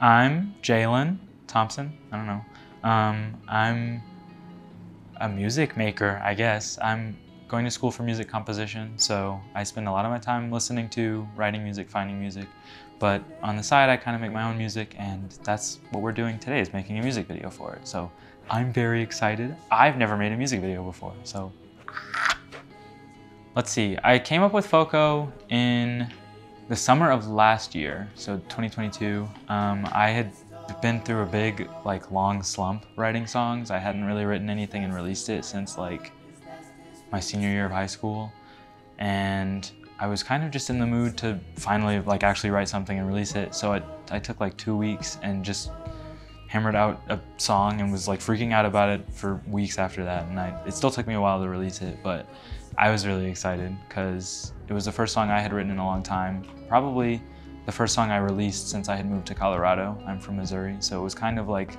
I'm Jalen Thompson. I don't know. Um, I'm a music maker, I guess. I'm going to school for music composition, so I spend a lot of my time listening to, writing music, finding music. But on the side, I kind of make my own music, and that's what we're doing today is making a music video for it. So I'm very excited. I've never made a music video before, so let's see. I came up with Foco in the summer of last year, so 2022. Um, I had been through a big, like, long slump writing songs. I hadn't really written anything and released it since like my senior year of high school. And I was kind of just in the mood to finally like actually write something and release it. So it, I took like two weeks and just hammered out a song and was like freaking out about it for weeks after that. And I, it still took me a while to release it, but I was really excited because it was the first song I had written in a long time. Probably the first song I released since I had moved to Colorado. I'm from Missouri, so it was kind of like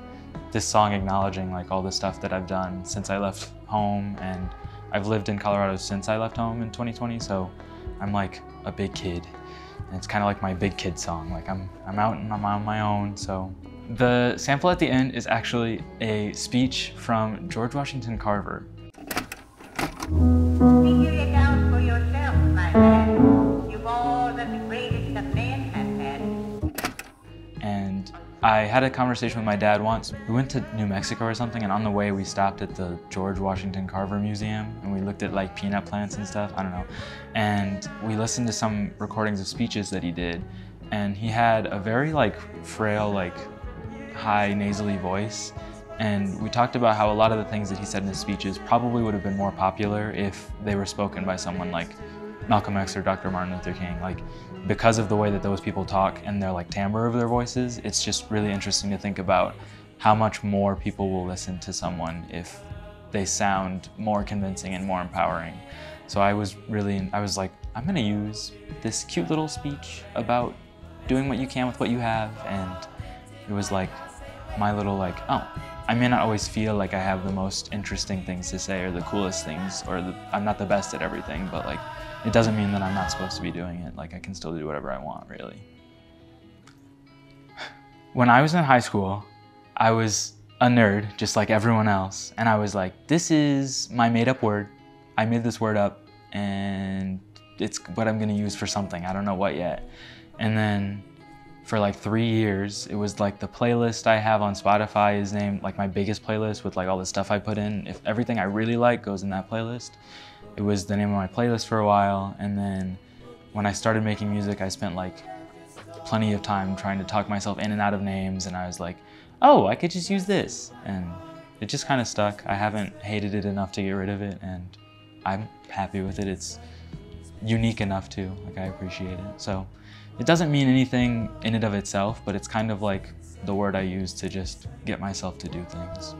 this song acknowledging like all the stuff that I've done since I left home and I've lived in Colorado since I left home in 2020, so I'm like a big kid. And it's kind of like my big kid song. Like I'm, I'm out and I'm on my own, so. The sample at the end is actually a speech from George Washington Carver. Figure it out for yourself, my man. You've all that the greatest of men have had. And I had a conversation with my dad once. We went to New Mexico or something, and on the way we stopped at the George Washington Carver Museum, and we looked at like peanut plants and stuff, I don't know. And we listened to some recordings of speeches that he did, and he had a very like frail, like high nasally voice. And we talked about how a lot of the things that he said in his speeches probably would have been more popular if they were spoken by someone like Malcolm X or Dr. Martin Luther King. Like, because of the way that those people talk and their like timbre of their voices, it's just really interesting to think about how much more people will listen to someone if they sound more convincing and more empowering. So I was really, I was like, I'm gonna use this cute little speech about doing what you can with what you have, and it was like my little like, oh, I may not always feel like I have the most interesting things to say or the coolest things, or the, I'm not the best at everything, but like, it doesn't mean that I'm not supposed to be doing it. Like, I can still do whatever I want, really. When I was in high school, I was a nerd, just like everyone else, and I was like, this is my made up word. I made this word up, and it's what I'm gonna use for something. I don't know what yet. And then for like three years. It was like the playlist I have on Spotify is named like my biggest playlist with like all the stuff I put in. If everything I really like goes in that playlist, it was the name of my playlist for a while. And then when I started making music, I spent like plenty of time trying to talk myself in and out of names. And I was like, oh, I could just use this. And it just kind of stuck. I haven't hated it enough to get rid of it. And I'm happy with it. It's unique enough to, like I appreciate it. So it doesn't mean anything in and of itself, but it's kind of like the word I use to just get myself to do things.